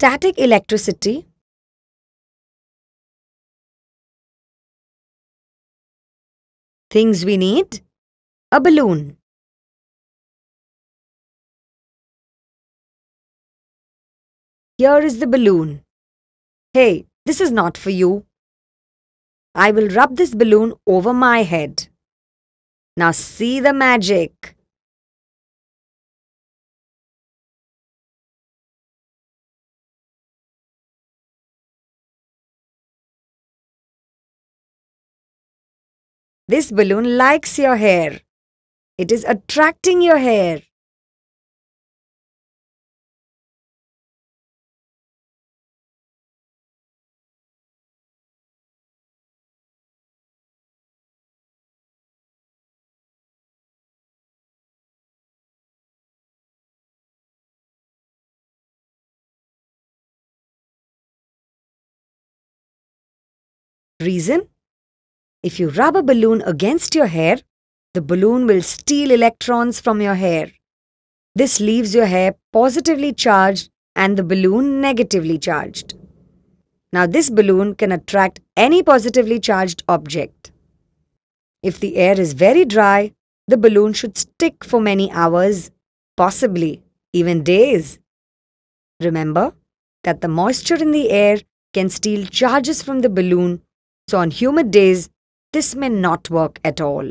Static electricity Things we need A balloon Here is the balloon. Hey, this is not for you. I will rub this balloon over my head. Now see the magic. This balloon likes your hair. It is attracting your hair. Reason? If you rub a balloon against your hair, the balloon will steal electrons from your hair. This leaves your hair positively charged and the balloon negatively charged. Now this balloon can attract any positively charged object. If the air is very dry, the balloon should stick for many hours, possibly even days. Remember that the moisture in the air can steal charges from the balloon so on humid days, this may not work at all.